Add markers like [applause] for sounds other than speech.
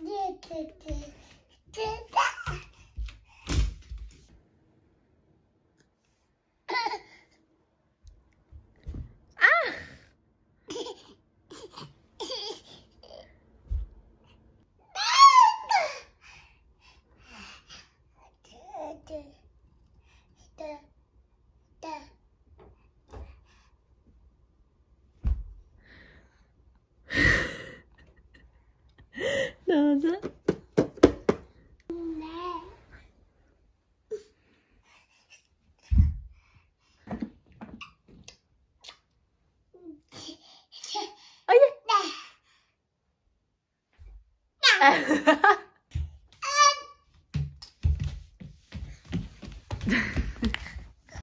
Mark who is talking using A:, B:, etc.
A: Yeah.
B: chứ Ôi à.
A: gì? [laughs]